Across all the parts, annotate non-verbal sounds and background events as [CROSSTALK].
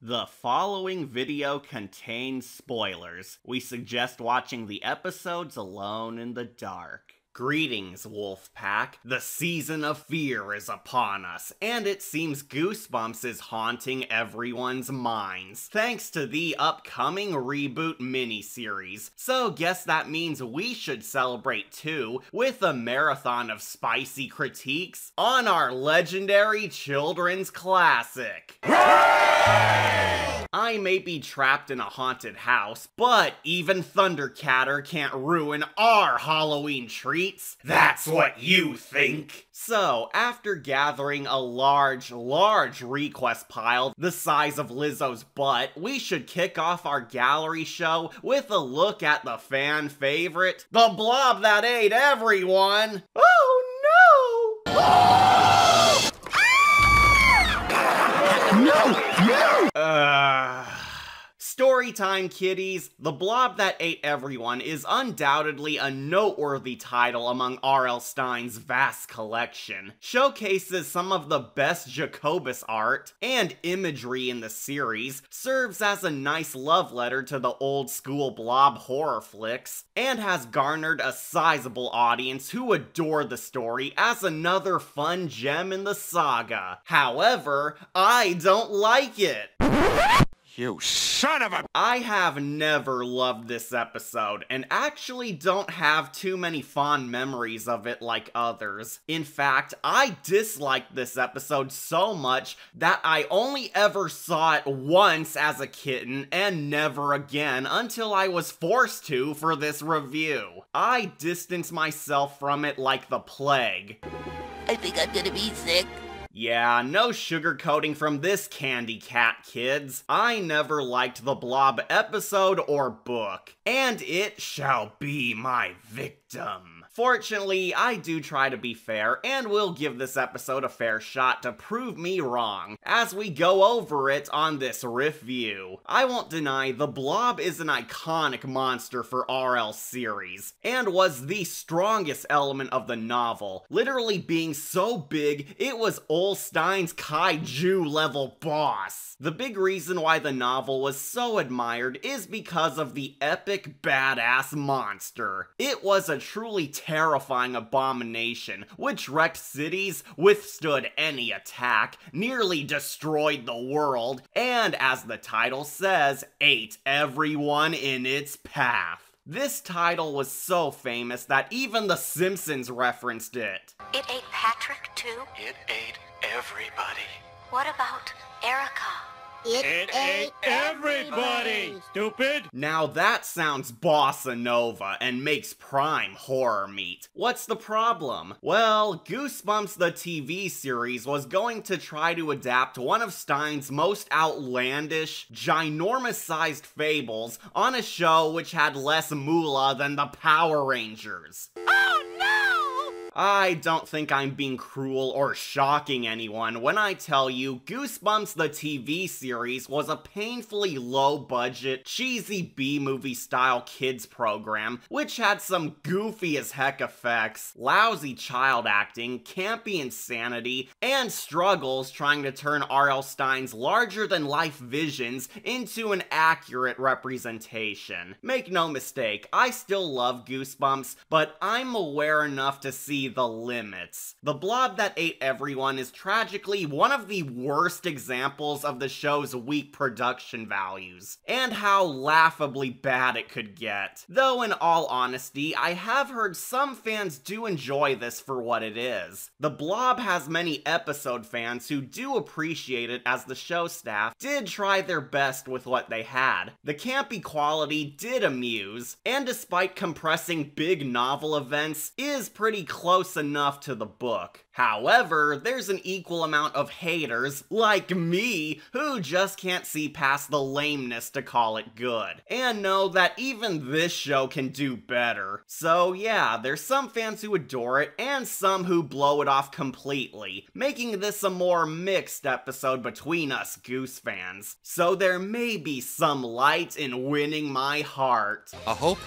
The following video contains spoilers. We suggest watching the episodes alone in the dark. Greetings, Wolfpack. The season of fear is upon us, and it seems Goosebumps is haunting everyone's minds, thanks to the upcoming reboot miniseries. So guess that means we should celebrate too, with a marathon of spicy critiques on our legendary children's classic. I may be trapped in a haunted house, but even Thundercatter can't ruin our Halloween treats. That's what you think. So, after gathering a large, large request pile the size of Lizzo's butt, we should kick off our gallery show with a look at the fan favorite, the blob that ate everyone. Oh no! [GASPS] [LAUGHS] No! Uh, Storytime Kiddies, The Blob That Ate Everyone is undoubtedly a noteworthy title among R.L. Stine's vast collection. Showcases some of the best Jacobus art and imagery in the series, serves as a nice love letter to the old school blob horror flicks, and has garnered a sizable audience who adore the story as another fun gem in the saga. However, I don't like it. You son of a- I have never loved this episode, and actually don't have too many fond memories of it like others. In fact, I disliked this episode so much that I only ever saw it once as a kitten and never again until I was forced to for this review. I distanced myself from it like the plague. I think I'm gonna be sick. Yeah, no sugarcoating from this candy cat, kids. I never liked the Blob episode or book, and it shall be my victim. Fortunately, I do try to be fair, and will give this episode a fair shot to prove me wrong, as we go over it on this review. I won't deny the Blob is an iconic monster for RL series, and was the strongest element of the novel, literally being so big it was R.L. Stine's kaiju level boss. The big reason why the novel was so admired is because of the epic badass monster. It was a truly terrifying abomination, which wrecked cities, withstood any attack, nearly destroyed the world, and as the title says, ate everyone in its path. This title was so famous that even The Simpsons referenced it. It ate Patrick too? It ate everybody. What about Erica? It ate everybody, stupid! Now that sounds bossa nova and makes prime horror meat. What's the problem? Well, Goosebumps the TV series was going to try to adapt one of Stine's most outlandish, ginormous sized fables on a show which had less moolah than the Power Rangers. Oh no! I don't think I'm being cruel or shocking anyone when I tell you Goosebumps the TV series was a painfully low budget, cheesy B movie style kids program which had some goofy as heck effects, lousy child acting, campy insanity, and struggles trying to turn R.L. Stine's larger than life visions into an accurate representation. Make no mistake, I still love Goosebumps, but I'm aware enough to see the limits. The Blob That Ate Everyone is tragically one of the worst examples of the show's weak production values, and how laughably bad it could get. Though in all honesty, I have heard some fans do enjoy this for what it is. The Blob has many episode fans who do appreciate it as the show staff did try their best with what they had. The campy quality did amuse, and despite compressing big novel events, is pretty close enough to the book. However, there's an equal amount of haters, like me, who just can't see past the lameness to call it good, and know that even this show can do better. So yeah, there's some fans who adore it, and some who blow it off completely, making this a more mixed episode between us Goose fans. So there may be some light in winning my heart. A hope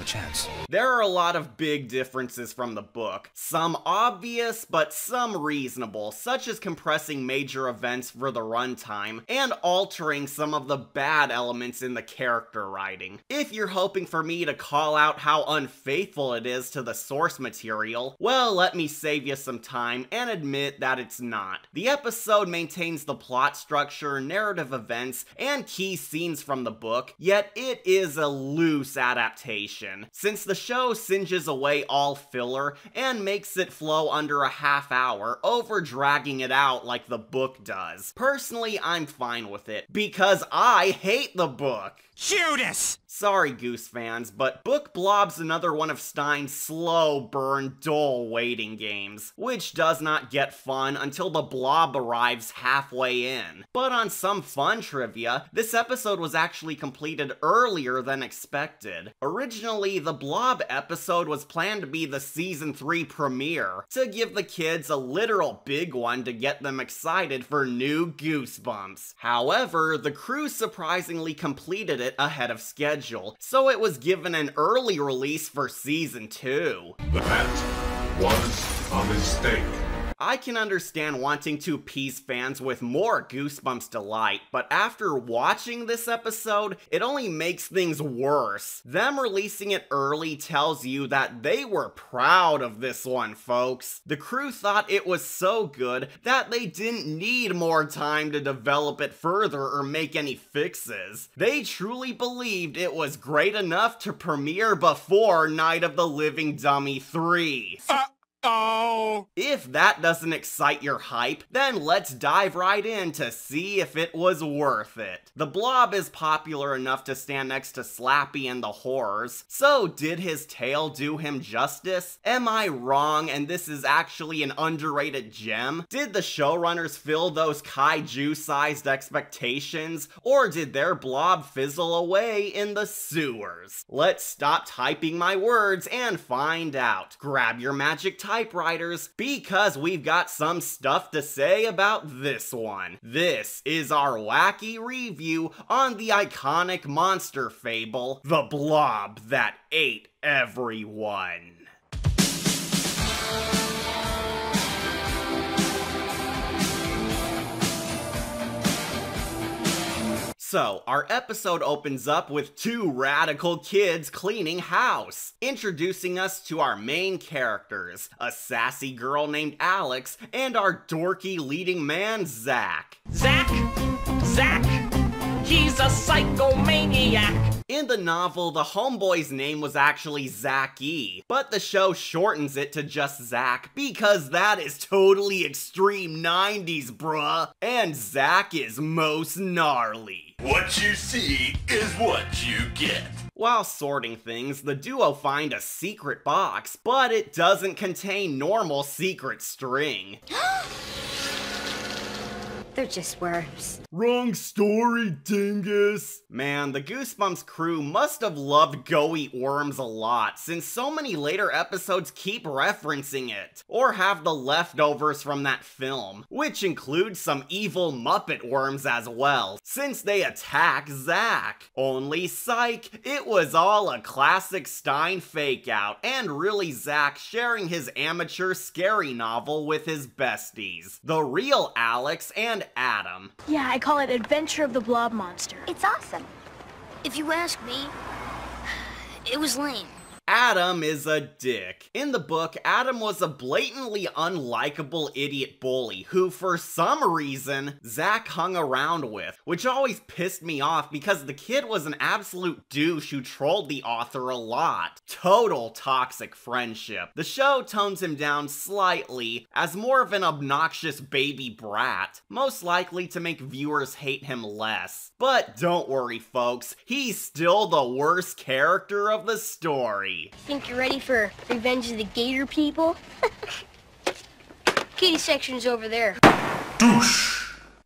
a chance. There are a lot of big differences from the book, some obvious but some reasonable, such as compressing major events for the runtime and altering some of the bad elements in the character writing. If you're hoping for me to call out how unfaithful it is to the source material, well, let me save you some time and admit that it's not. The episode maintains the plot structure, narrative events, and key scenes from the book, yet it is a loose adaptation, since the show singes away all filler and makes it flow under a half hour, over dragging it out like the book does. Personally, I'm fine with it, because I hate the book. Judas! Sorry, Goose fans, but Book Blob's another one of Stine's slow burn, dull waiting games, which does not get fun until the blob arrives halfway in. But on some fun trivia, this episode was actually completed earlier than expected. Originally, the blob episode was planned to be the season 3 premiere, to give the kids a literal big one to get them excited for new Goosebumps. However, the crew surprisingly completed it ahead of schedule, so it was given an early release for season 2. That was a mistake. I can understand wanting to appease fans with more Goosebumps delight, but after watching this episode, it only makes things worse. Them releasing it early tells you that they were proud of this one, folks. The crew thought it was so good that they didn't need more time to develop it further or make any fixes. They truly believed it was great enough to premiere before Night of the Living Dummy 3. Uh, Oh! If that doesn't excite your hype, then let's dive right in to see if it was worth it. The Blob is popular enough to stand next to Slappy and the Horrors, so did his tale do him justice? Am I wrong and this is actually an underrated gem? Did the showrunners fill those kaiju-sized expectations, or did their blob fizzle away in the sewers? Let's stop typing my words and find out. Grab your magic typewriters because we've got some stuff to say about this one. This is our wacky review on the iconic monster fable, The Blob That Ate Everyone. So, our episode opens up with two radical kids cleaning house, introducing us to our main characters, a sassy girl named Alex, and our dorky leading man, Zach. Zach? Zach? He's a psychomaniac. In the novel, the homeboy's name was actually Zachy, but the show shortens it to just Zach because that is totally extreme 90s, bruh. And Zach is most gnarly. What you see is what you get. While sorting things, the duo find a secret box, but it doesn't contain normal secret string. [GASPS] [GASPS] [GASPS] They're just worms. Wrong story, dingus! Man, the Goosebumps crew must have loved go eat worms a lot, since so many later episodes keep referencing it, or have the leftovers from that film, which includes some evil Muppet worms as well, since they attack Zack. Only psych, it was all a classic Stine fake out, and really Zack sharing his amateur scary novel with his besties, the real Alex and Adam. Yeah, I call it Adventure of the Blob Monster. It's awesome. If you ask me, [SIGHS] it was lame. Adam is a dick. In the book, Adam was a blatantly unlikable idiot bully who, for some reason, Zack hung around with, which always pissed me off because the kid was an absolute douche who trolled the author a lot. Total toxic friendship. The show tones him down slightly as more of an obnoxious baby brat, most likely to make viewers hate him less. But don't worry, folks, he's still the worst character of the story. Think you're ready for Revenge of the Gator People? [LAUGHS] Kitty section's over there.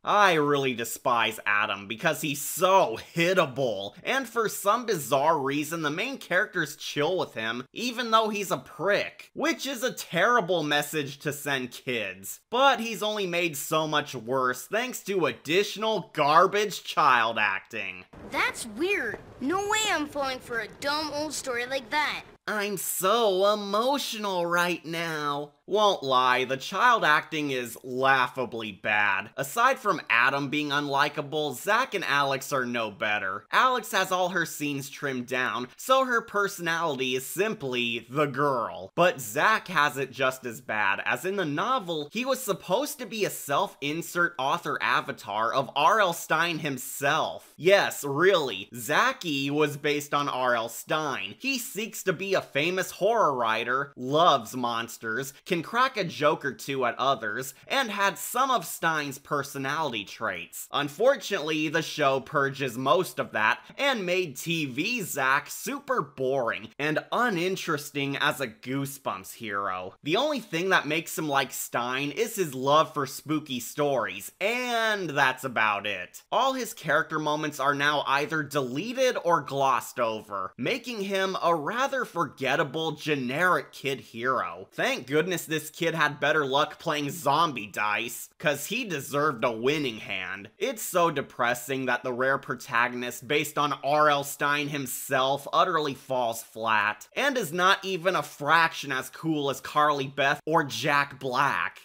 I really despise Adam because he's so hittable, and for some bizarre reason the main characters chill with him even though he's a prick, which is a terrible message to send kids. But he's only made so much worse thanks to additional garbage child acting. That's weird. No way I'm falling for a dumb old story like that. I'm so emotional right now. Won't lie, the child acting is laughably bad. Aside from Adam being unlikable, Zach and Alex are no better. Alex has all her scenes trimmed down, so her personality is simply the girl. But Zach has it just as bad, as in the novel, he was supposed to be a self-insert author avatar of R.L. Stine himself. Yes, really, Zachy was based on R.L. Stine. He seeks to be a famous horror writer, loves monsters, can crack a joke or two at others, and had some of Stine's personality traits. Unfortunately, the show purges most of that, and made TV Zach super boring and uninteresting as a Goosebumps hero. The only thing that makes him like Stine is his love for spooky stories, and that's about it. All his character moments are now either deleted or glossed over, making him a rather forgettable generic kid hero. Thank goodness this kid had better luck playing zombie dice, cause he deserved a winning hand. It's so depressing that the rare protagonist based on R.L. Stine himself utterly falls flat, and is not even a fraction as cool as Carly Beth or Jack Black.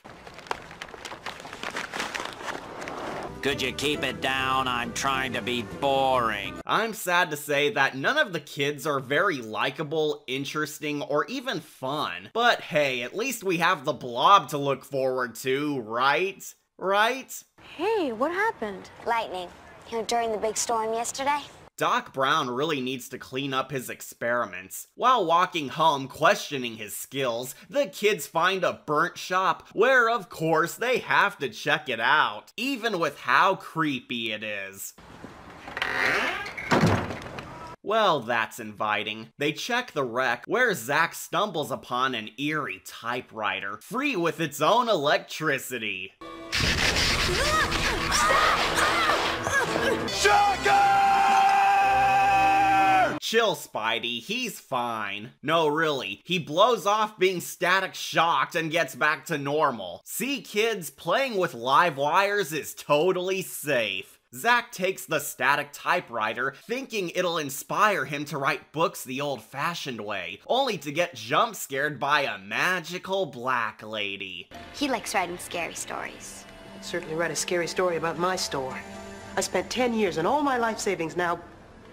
Could you keep it down? I'm trying to be boring. I'm sad to say that none of the kids are very likable, interesting, or even fun. But hey, at least we have the blob to look forward to, right? Right? Hey, what happened? Lightning. You know, during the big storm yesterday? Doc Brown really needs to clean up his experiments. While walking home questioning his skills, the kids find a burnt shop where of course they have to check it out, even with how creepy it is. Well, that's inviting. They check the wreck, where Zack stumbles upon an eerie typewriter, free with its own electricity. [LAUGHS] Chill, Spidey, he's fine. No, really, he blows off being static shocked and gets back to normal. See, kids, playing with live wires is totally safe. Zack takes the static typewriter, thinking it'll inspire him to write books the old-fashioned way, only to get jump scared by a magical black lady. He likes writing scary stories. I'd Certainly write a scary story about my store. I spent 10 years and all my life savings now.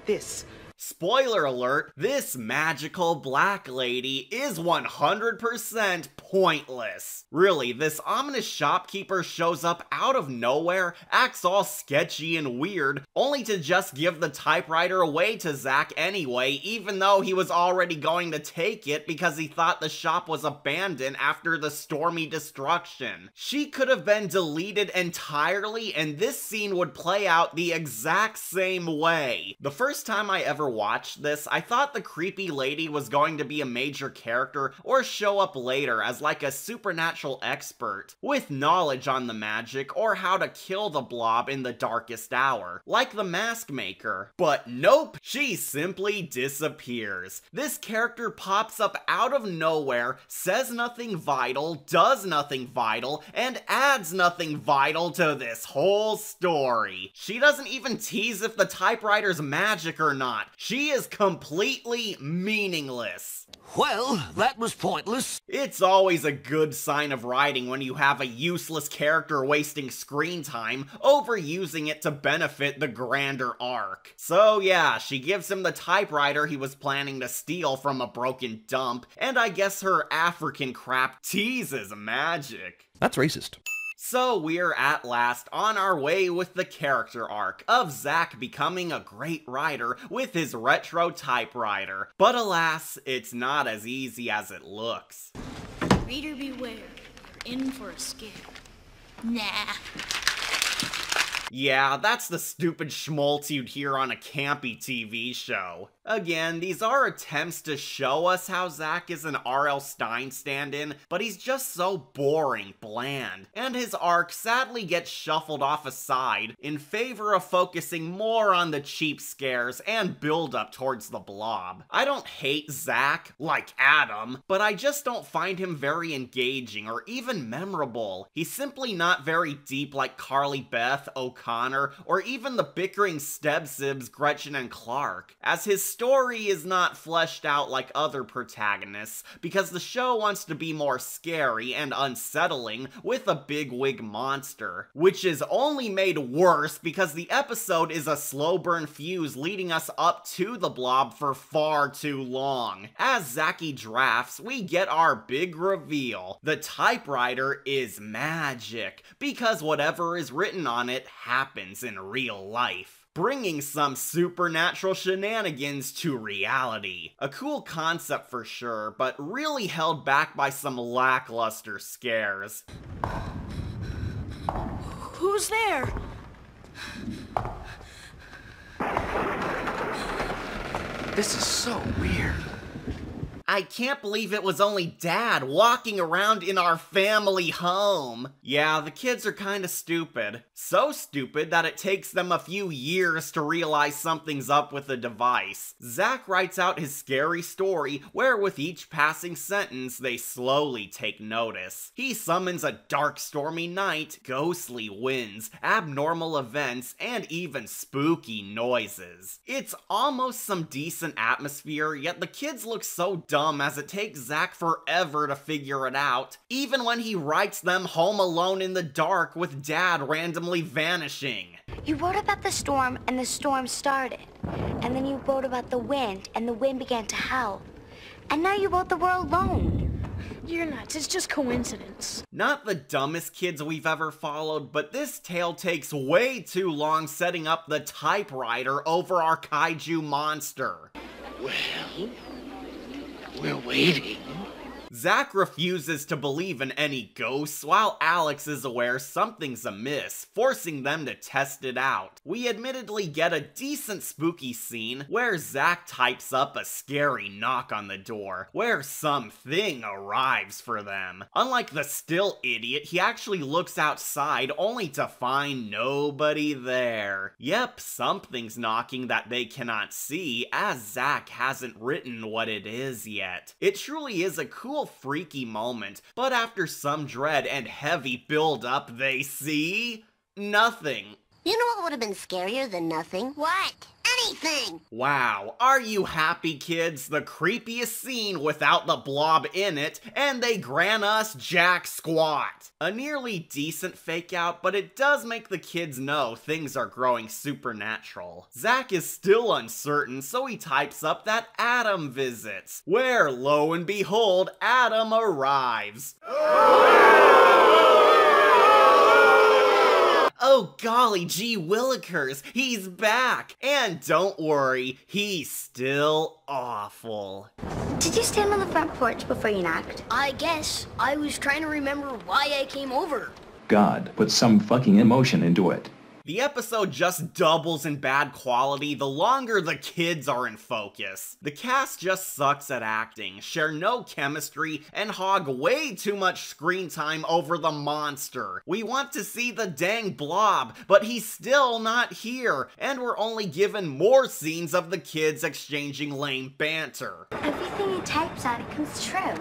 This. Spoiler alert, this magical black lady is 100% pointless. Really, this ominous shopkeeper shows up out of nowhere, acts all sketchy and weird, only to just give the typewriter away to Zack anyway, even though he was already going to take it because he thought the shop was abandoned after the stormy destruction. She could have been deleted entirely and this scene would play out the exact same way. The first time I ever watched this, I thought the creepy lady was going to be a major character or show up later as like a supernatural expert with knowledge on the magic or how to kill the blob in the darkest hour, like the mask maker. But nope, she simply disappears. This character pops up out of nowhere, says nothing vital, does nothing vital, and adds nothing vital to this whole story. She doesn't even tease if the typewriter's magic or not. She is completely meaningless. Well, that was pointless. It's always a good sign of writing when you have a useless character wasting screen time, overusing it to benefit the grander arc. So yeah, she gives him the typewriter he was planning to steal from a broken dump, and I guess her African crap teases magic. That's racist. So we're at last on our way with the character arc of Zack becoming a great writer with his retro typewriter. But alas, it's not as easy as it looks. Reader beware. In for a scare. Nah. Yeah, that's the stupid schmaltz you'd hear on a campy TV show. Again, these are attempts to show us how Zach is an R.L. Stine stand-in, but he's just so boring, bland, and his arc sadly gets shuffled off aside in favor of focusing more on the cheap scares and build up towards the blob. I don't hate Zach, like Adam, but I just don't find him very engaging or even memorable. He's simply not very deep like Carly Beth, O'Connor, or even the bickering Stebsibs, Gretchen and Clark, as his story is not fleshed out like other protagonists, because the show wants to be more scary and unsettling with a big wig monster, which is only made worse because the episode is a slow burn fuse leading us up to the blob for far too long. As Zaki drafts, we get our big reveal. The typewriter is magic, because whatever is written on it happens in real life bringing some supernatural shenanigans to reality. A cool concept for sure, but really held back by some lackluster scares. Who's there? This is so weird. I can't believe it was only Dad walking around in our family home. Yeah, the kids are kinda stupid. So stupid that it takes them a few years to realize something's up with the device. Zach writes out his scary story, where with each passing sentence, they slowly take notice. He summons a dark, stormy night, ghostly winds, abnormal events, and even spooky noises. It's almost some decent atmosphere, yet the kids look so dumb dumb as it takes Zach forever to figure it out, even when he writes them home alone in the dark with Dad randomly vanishing. You wrote about the storm, and the storm started. And then you wrote about the wind, and the wind began to howl. And now you wrote the world alone. You're nuts. It's just coincidence. Not the dumbest kids we've ever followed, but this tale takes way too long setting up the typewriter over our kaiju monster. Well, we're waiting. Zach refuses to believe in any ghosts, while Alex is aware something's amiss, forcing them to test it out. We admittedly get a decent spooky scene where Zach types up a scary knock on the door, where something arrives for them. Unlike the still idiot, he actually looks outside only to find nobody there. Yep, something's knocking that they cannot see, as Zach hasn't written what it is yet. It truly is a cool freaky moment, but after some dread and heavy build-up, they see... nothing. You know what would have been scarier than nothing? What? Anything! Wow, are you happy, kids? The creepiest scene without the blob in it, and they grant us Jack Squat. A nearly decent fake out, but it does make the kids know things are growing supernatural. Zack is still uncertain, so he types up that Adam visits, where lo and behold, Adam arrives. Oh golly gee willikers, he's back! And don't worry, he's still awful. Did you stand on the front porch before you knocked? I guess. I was trying to remember why I came over. God put some fucking emotion into it. The episode just doubles in bad quality the longer the kids are in focus. The cast just sucks at acting, share no chemistry, and hog way too much screen time over the monster. We want to see the dang blob, but he's still not here, and we're only given more scenes of the kids exchanging lame banter. Everything he types out, comes true.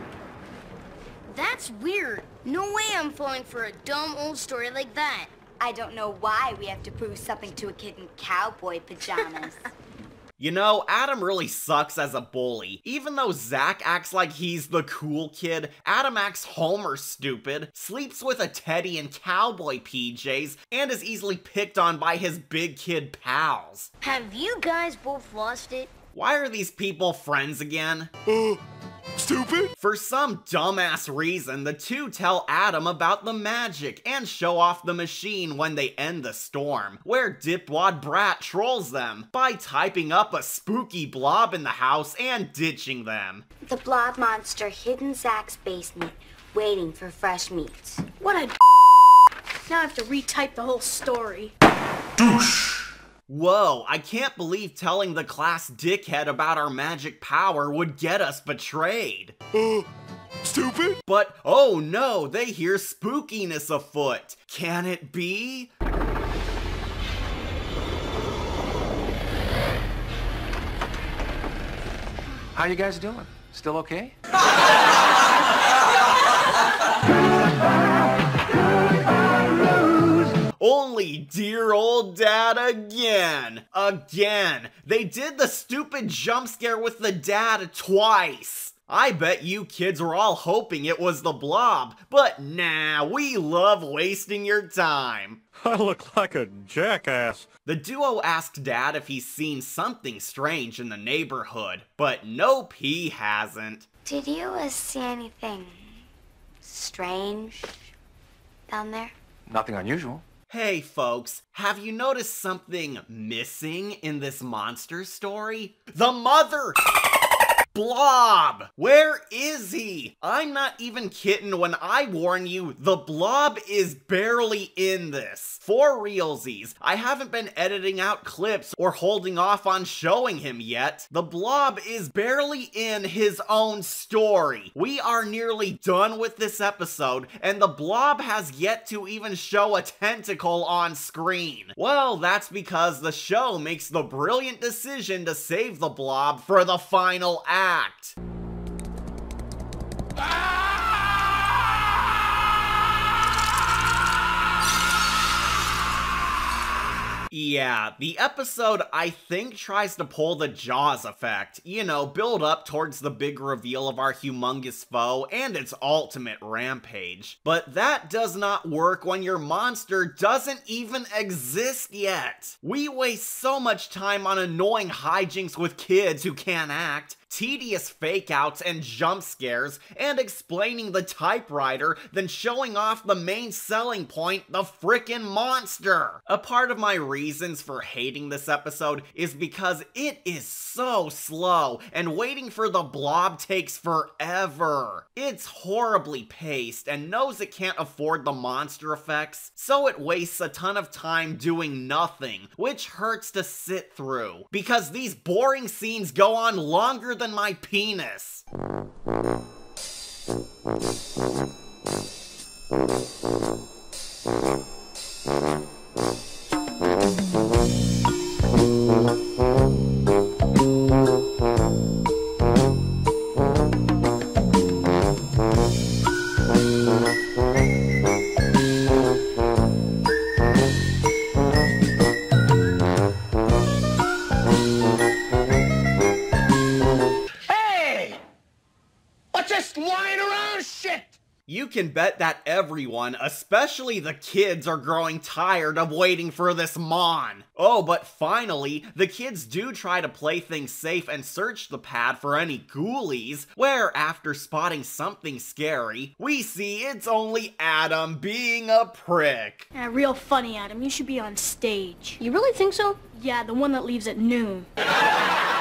That's weird. No way I'm falling for a dumb old story like that. I don't know why we have to prove something to a kid in cowboy pajamas. [LAUGHS] You know, Adam really sucks as a bully. Even though Zach acts like he's the cool kid, Adam acts Homer stupid, sleeps with a teddy in cowboy PJs, and is easily picked on by his big kid pals. Have you guys both lost it? Why are these people friends again? [GASPS] [GASPS] [GASPS] Stupid? For some dumbass reason, the two tell Adam about the magic and show off the machine when they end the storm, where Dipwad Brat trolls them by typing up a spooky blob in the house and ditching them. The blob monster hid in Zach's basement, waiting for fresh meat. What a Now I have to retype the whole story. Douche! Whoa, I can't believe telling the class dickhead about our magic power would get us betrayed. Uh, stupid? But oh no, they hear spookiness afoot. Can it be? How you guys doing? Still okay? [LAUGHS] Only dear old dad again. Again. They did the stupid jump scare with the dad twice. I bet you kids were all hoping it was the blob, but nah, we love wasting your time. [LAUGHS] I look like a jackass. The duo asked Dad if he's seen something strange in the neighborhood, but nope, he hasn't. Did you uh, see anything strange down there? Nothing unusual. Hey folks, have you noticed something missing in this monster story? The mother! Blob! Where is he? I'm not even kidding when I warn you, the blob is barely in this. For realsies, I haven't been editing out clips or holding off on showing him yet. The blob is barely in his own story. We are nearly done with this episode, and the blob has yet to even show a tentacle on screen. Well, that's because the show makes the brilliant decision to save the blob for the final act act. Yeah, the episode, I think, tries to pull the Jaws effect. You know, build up towards the big reveal of our humongous foe and its ultimate rampage. But that does not work when your monster doesn't even exist yet. We waste so much time on annoying hijinks with kids who can't act, tedious fake outs and jump scares, and explaining the typewriter than showing off the main selling point, the frickin' monster. A part of my reasons for hating this episode is because it is so slow, and waiting for the blob takes forever. It's horribly paced and knows it can't afford the monster effects, so it wastes a ton of time doing nothing, which hurts to sit through. Because these boring scenes go on longer than my penis. You can bet that everyone, especially the kids, are growing tired of waiting for this Mon. Oh, but finally, the kids do try to play things safe and search the pad for any ghoulies, where after spotting something scary, we see it's only Adam being a prick. Yeah, real funny, Adam. You should be on stage. You really think so? Yeah, the one that leaves at noon. [LAUGHS]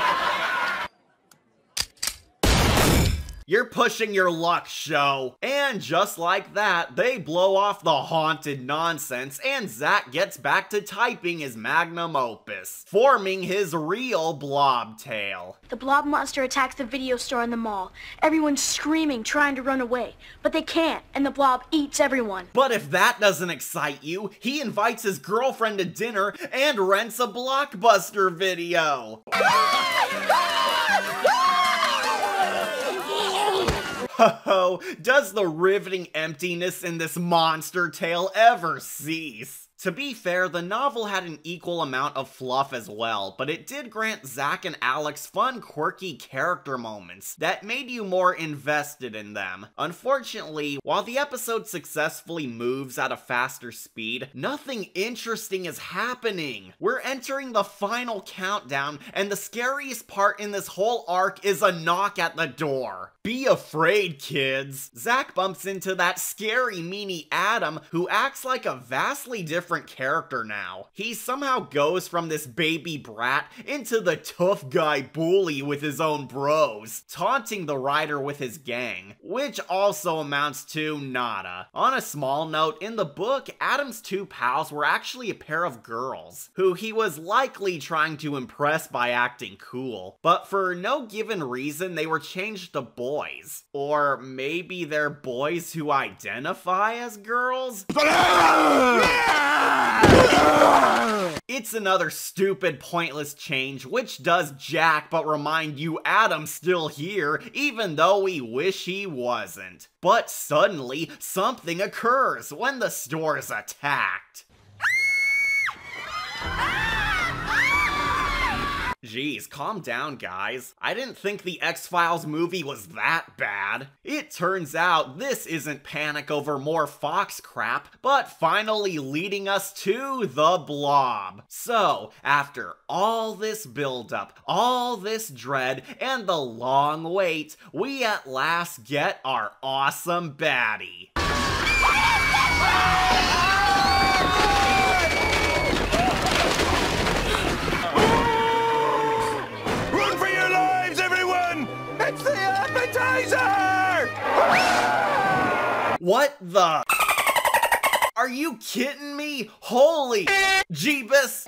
You're pushing your luck, show. And just like that, they blow off the haunted nonsense and Zach gets back to typing his magnum opus, forming his real blob tale. The blob monster attacks the video store in the mall. Everyone's screaming, trying to run away, but they can't, and the blob eats everyone. But if that doesn't excite you, he invites his girlfriend to dinner and rents a blockbuster video. [LAUGHS] Ah! Ho does the riveting emptiness in this monster tale ever cease? To be fair, the novel had an equal amount of fluff as well, but it did grant Zach and Alex fun, quirky character moments that made you more invested in them. Unfortunately, while the episode successfully moves at a faster speed, nothing interesting is happening. We're entering the final countdown, and the scariest part in this whole arc is a knock at the door. Be afraid, kids. Zach bumps into that scary meanie Adam, who acts like a vastly different different character now. He somehow goes from this baby brat into the tough guy bully with his own bros, taunting the rider with his gang, which also amounts to nada. On a small note, in the book, Adam's two pals were actually a pair of girls, who he was likely trying to impress by acting cool, but for no given reason, they were changed to boys. Or maybe they're boys who identify as girls? It's another stupid, pointless change, which does jack but remind you Adam's still here, even though we wish he wasn't. But suddenly, something occurs when the store is attacked. Ah! Jeez, calm down, guys. I didn't think the X-Files movie was that bad. It turns out this isn't panic over more Fox crap, but finally leading us to the Blob. So, after all this buildup, all this dread, and the long wait, we at last get our awesome baddie. [LAUGHS] What the? Are you kidding me? Holy Jeebus!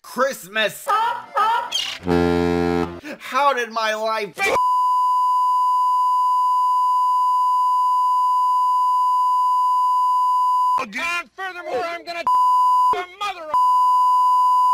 Christmas! How did my life... And furthermore, I'm gonna the mother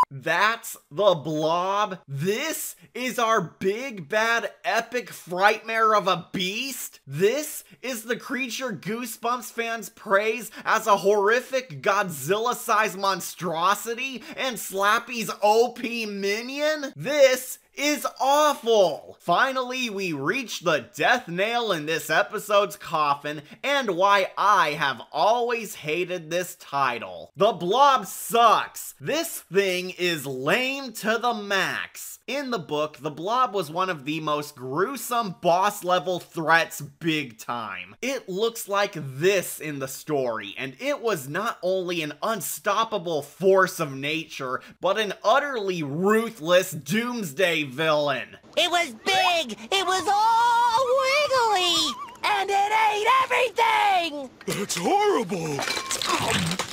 That's the blob? This is our big bad epic frightmare of a beast? This is the creature Goosebumps fans praise as a horrific Godzilla-sized monstrosity and Slappy's OP minion? This is awful! Finally, we reach the death nail in this episode's coffin, and why I have always hated this title. The Blob sucks! This thing is lame to the max. In the book, the Blob was one of the most gruesome boss level threats big time. It looks like this in the story, and it was not only an unstoppable force of nature, but an utterly ruthless doomsday villain. It was big! It was all wiggly! And it ate everything! That's horrible! [LAUGHS]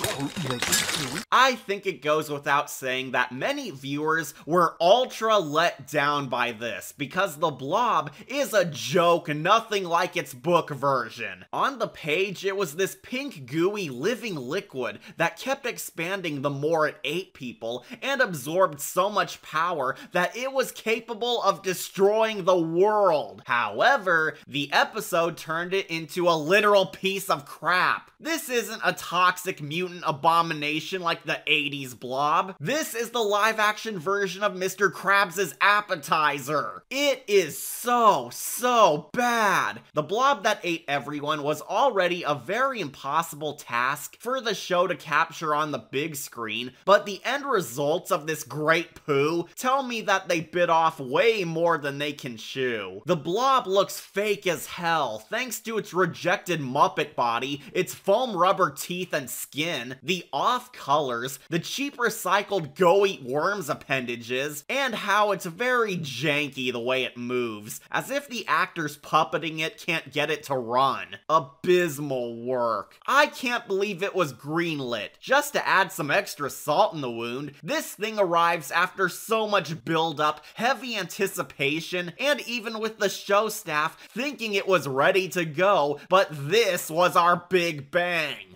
I think it goes without saying that many viewers were ultra let down by this because the blob is a joke nothing like its book version. On the page, it was this pink gooey living liquid that kept expanding the more it ate people and absorbed so much power that it was capable of destroying the world. However, the episode turned it into a literal piece of crap. This isn't a toxic mutant abomination like the 80s blob. This is the live action version of Mr. Krabs' appetizer. It is so, so bad. The blob that ate everyone was already a very impossible task for the show to capture on the big screen, but the end results of this great poo tell me that they bit off way more than they can chew. The blob looks fake as hell thanks to its rejected Muppet body, its foam rubber teeth and skin, the off colors, the cheap recycled go eat worms appendages, and how it's very janky the way it moves, as if the actors puppeting it can't get it to run. Abysmal work. I can't believe it was greenlit. Just to add some extra salt in the wound, this thing arrives after so much build-up, heavy anticipation, and even with the show staff thinking it was ready to go, but this was our big bang.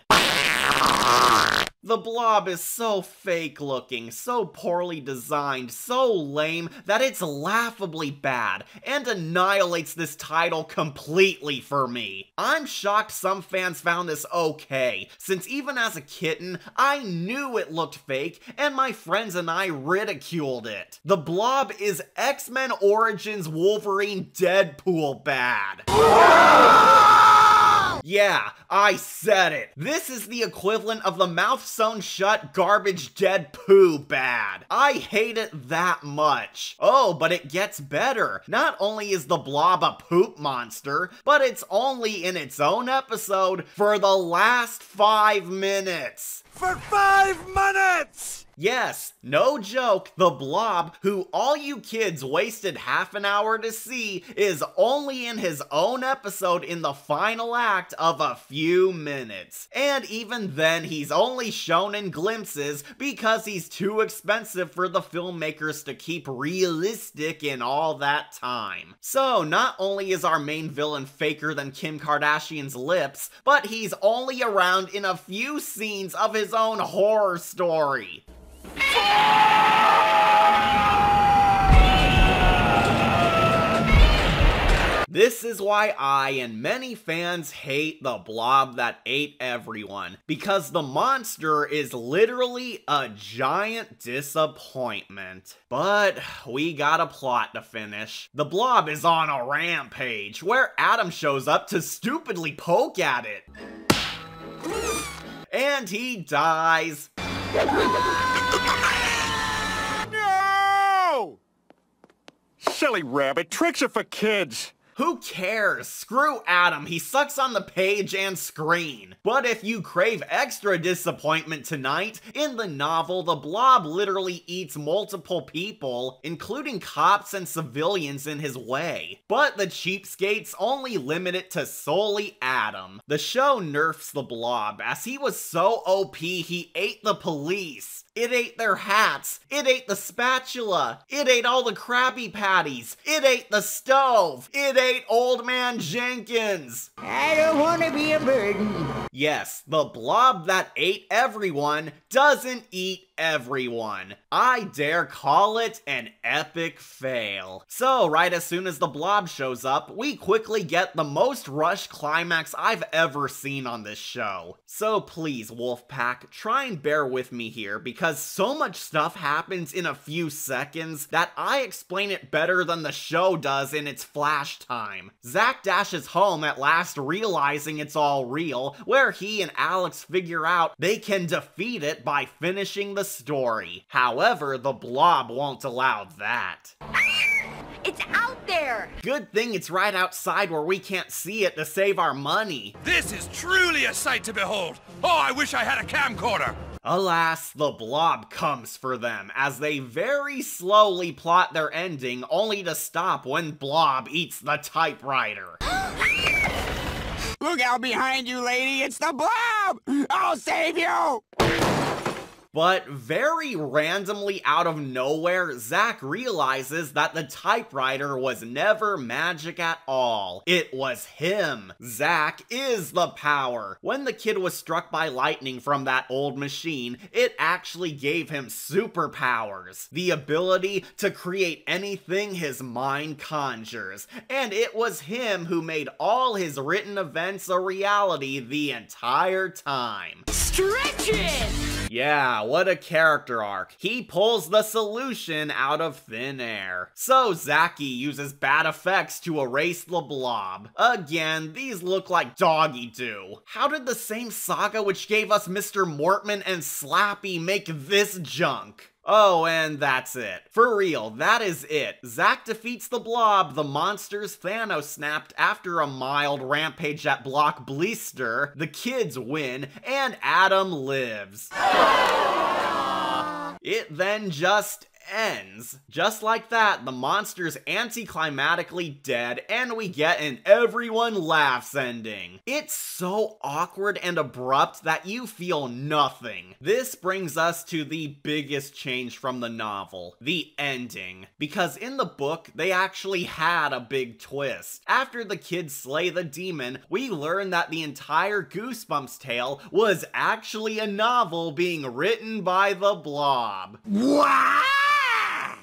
The blob is so fake looking, so poorly designed, so lame that it's laughably bad and annihilates this title completely for me. I'm shocked some fans found this okay, since even as a kitten, I knew it looked fake and my friends and I ridiculed it. The blob is X-Men Origins Wolverine Deadpool bad. [LAUGHS] Yeah, I said it. This is the equivalent of the mouth sewn shut garbage dead poo bad. I hate it that much. Oh, but it gets better. Not only is the blob a poop monster, but it's only in its own episode for the last five minutes. For five minutes! Yes, no joke, the blob, who all you kids wasted half an hour to see, is only in his own episode in the final act of a few minutes. And even then, he's only shown in glimpses because he's too expensive for the filmmakers to keep realistic in all that time. So, not only is our main villain faker than Kim Kardashian's lips, but he's only around in a few scenes of his own horror story. This is why I and many fans hate the blob that ate everyone, because the monster is literally a giant disappointment. But we got a plot to finish. The blob is on a rampage, where Adam shows up to stupidly poke at it. And he dies. No! Silly rabbit, tricks are for kids. Who cares? Screw Adam, he sucks on the page and screen. But if you crave extra disappointment tonight, in the novel, the blob literally eats multiple people, including cops and civilians in his way. But the cheapskates only limit it to solely Adam. The show nerfs the blob, as he was so OP he ate the police. It ate their hats. It ate the spatula. It ate all the Krabby Patties. It ate the stove. It ate Old Man Jenkins. I don't want to be a burden. Yes, the blob that ate everyone doesn't eat everyone. I dare call it an epic fail. So, right as soon as the blob shows up, we quickly get the most rushed climax I've ever seen on this show. So please, Wolfpack, try and bear with me here because so much stuff happens in a few seconds that I explain it better than the show does in its flash time. Zack dashes home at last realizing it's all real, where he and Alex figure out they can defeat it by finishing the story. However, the blob won't allow that. [LAUGHS] It's out there! Good thing it's right outside where we can't see it to save our money. This is truly a sight to behold. Oh, I wish I had a camcorder. Alas, the blob comes for them as they very slowly plot their ending only to stop when Blob eats the typewriter. [GASPS] Look out behind you, lady. It's the blob. I'll save you. But very randomly out of nowhere, Zach realizes that the typewriter was never magic at all. It was him. Zach is the power. When the kid was struck by lightning from that old machine, it actually gave him superpowers. The ability to create anything his mind conjures. And it was him who made all his written events a reality the entire time. Stretch it! Yeah, what a character arc. He pulls the solution out of thin air. So Zaki uses bad effects to erase the blob. Again, these look like doggy do. How did the same saga which gave us Mr. Mortman and Slappy make this junk? Oh, and that's it. For real, that is it. Zack defeats the blob, the monsters Thanos snapped after a mild rampage at Block Bleaster, the kids win, and Adam lives. It then just ends. Just like that, the monster's anticlimactically dead, and we get an everyone laughs ending. It's so awkward and abrupt that you feel nothing. This brings us to the biggest change from the novel, the ending. Because in the book, they actually had a big twist. After the kids slay the demon, we learn that the entire Goosebumps tale was actually a novel being written by the Blob. What?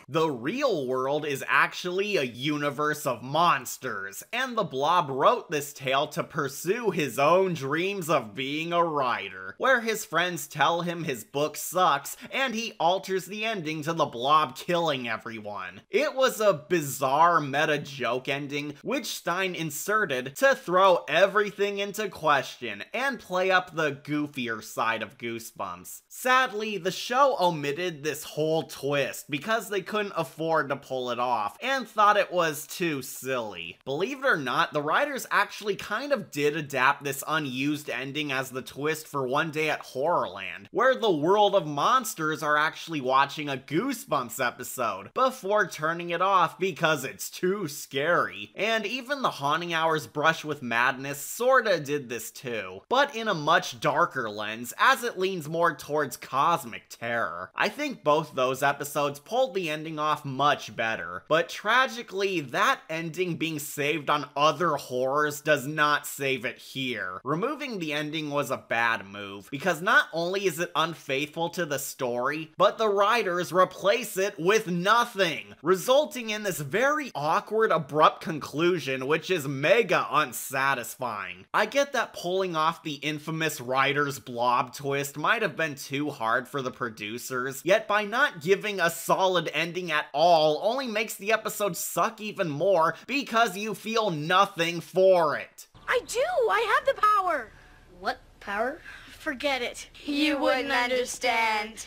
The real world is actually a universe of monsters, and the Blob wrote this tale to pursue his own dreams of being a writer, where his friends tell him his book sucks, and he alters the ending to the Blob killing everyone. It was a bizarre meta joke ending, which Stine inserted to throw everything into question and play up the goofier side of Goosebumps. Sadly, the show omitted this whole twist because they couldn't afford to pull it off and thought it was too silly. Believe it or not, the writers actually kind of did adapt this unused ending as the twist for One Day at Horrorland, where the world of monsters are actually watching a Goosebumps episode before turning it off because it's too scary. And even the Haunting Hours Brush with Madness sorta did this too, but in a much darker lens as it leans more towards cosmic terror. I think both those episodes pulled the ending off much better, but tragically, that ending being saved on other horrors does not save it here. Removing the ending was a bad move, because not only is it unfaithful to the story, but the writers replace it with nothing, resulting in this very awkward, abrupt conclusion, which is mega unsatisfying. I get that pulling off the infamous writer's blob twist might have been too hard for the producers, yet by not giving a solid ending at all only makes the episode suck even more because you feel nothing for it. I do! I have the power! What power? Forget it. You wouldn't understand.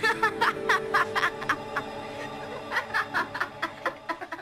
[LAUGHS]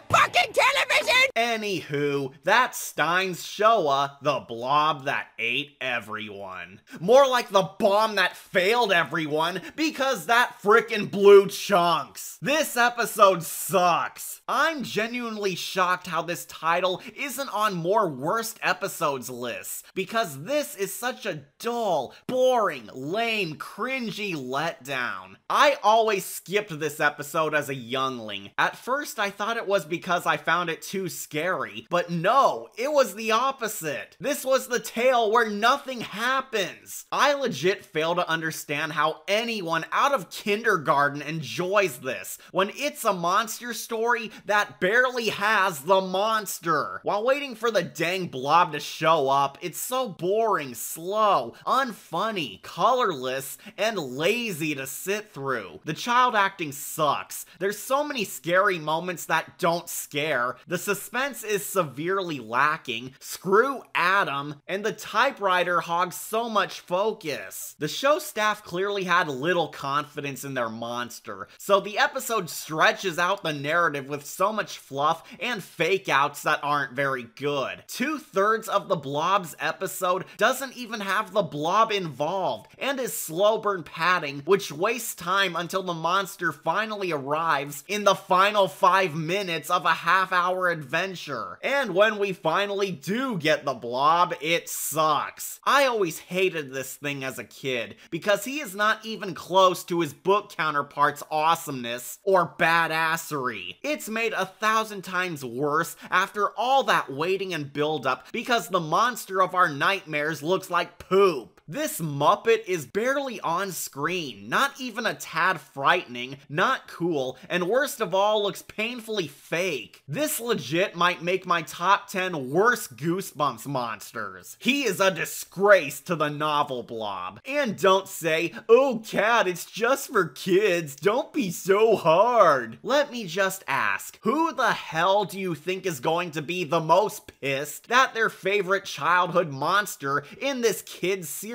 Fucking television! Anywho, that's Stine's Showa, the blob that ate everyone. More like the bomb that failed everyone because that frickin' blew chunks. This episode sucks. I'm genuinely shocked how this title isn't on more worst episodes lists because this is such a dull, boring, lame, cringy letdown. I always skipped this episode as a youngling. At first, I thought it was because I found it too scary, but no, it was the opposite. This was the tale where nothing happens. I legit fail to understand how anyone out of kindergarten enjoys this when it's a monster story that barely has the monster. While waiting for the dang blob to show up, it's so boring, slow, unfunny, colorless, and lazy to sit through. The child acting sucks. There's so many scary moments that don't scare. The suspense is severely lacking. Screw Adam, and the typewriter hogs so much focus. The show staff clearly had little confidence in their monster, so the episode stretches out the narrative with so much fluff and fake outs that aren't very good. Two thirds of the Blob's episode doesn't even have the Blob involved, and is slow burn padding, which wastes time until the monster finally arrives in the final five minutes of a half hour adventure. And when we finally do get the Blob, it sucks. I always hated this thing as a kid because he is not even close to his book counterpart's awesomeness or badassery. It's made a thousand times worse after all that waiting and build-up because the monster of our nightmares looks like poop. This Muppet is barely on screen, not even a tad frightening, not cool, and worst of all, looks painfully fake. This legit might make my top 10 worst Goosebumps monsters. He is a disgrace to the novel blob. And don't say, oh cat, it's just for kids, don't be so hard. Let me just ask, who the hell do you think is going to be the most pissed that their favorite childhood monster in this kid's series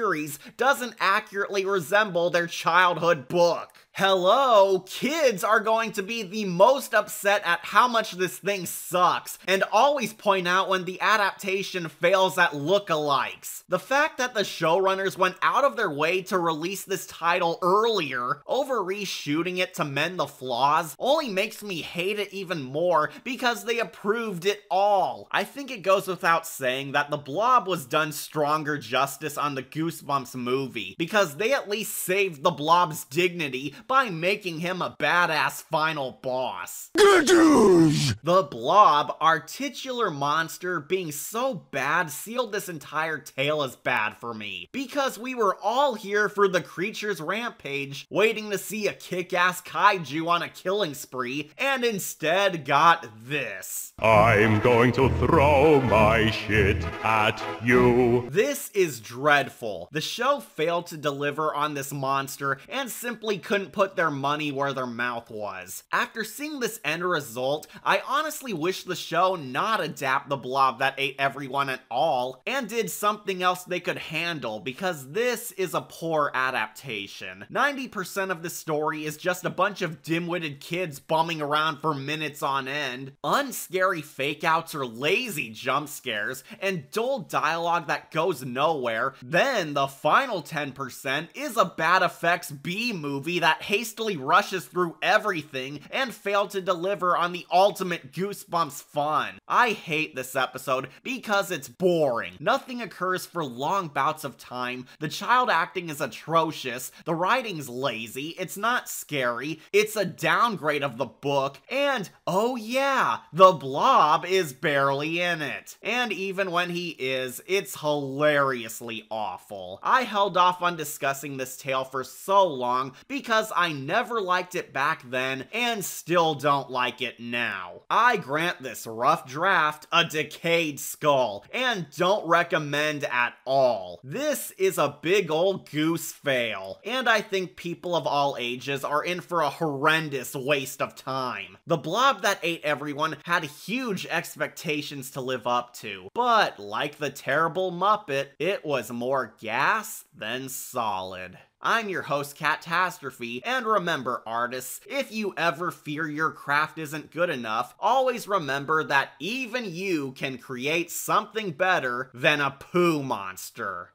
doesn't accurately resemble their childhood book. Hello, kids are going to be the most upset at how much this thing sucks, and always point out when the adaptation fails at lookalikes. The fact that the showrunners went out of their way to release this title earlier, over reshooting it to mend the flaws, only makes me hate it even more because they approved it all. I think it goes without saying that the blob was done stronger justice on the Goosebumps movie, because they at least saved the Blob's dignity by making him a badass final boss. The Blob, our titular monster, being so bad sealed this entire tale as bad for me, because we were all here for the creature's rampage, waiting to see a kick-ass kaiju on a killing spree, and instead got this. I'm going to throw my shit at you. This is dreadful. The show failed to deliver on this monster and simply couldn't put their money where their mouth was. After seeing this end result, I honestly wish the show not adapt the blob that ate everyone at all and did something else they could handle because this is a poor adaptation. 90% of the story is just a bunch of dim-witted kids bumming around for minutes on end, unscary fake outs or lazy jump scares, and dull dialogue that goes nowhere. Then the final 10% is a bad effects B movie that hastily rushes through everything and failed to deliver on the ultimate Goosebumps fun. I hate this episode because it's boring. Nothing occurs for long bouts of time, the child acting is atrocious, the writing's lazy, it's not scary, it's a downgrade of the book, and oh yeah, the blob is barely in it. And even when he is, it's hilariously awful. I held off on discussing this tale for so long because I never liked it back then and still don't like it now. I grant this rough draft a decayed skull and don't recommend at all. This is a big old goose fail, and I think people of all ages are in for a horrendous waste of time. The blob that ate everyone had huge expectations to live up to, but like the terrible Muppet, it was more gas than solid. I'm your host, Catastrophe, and remember, artists, if you ever fear your craft isn't good enough, always remember that even you can create something better than a poo monster.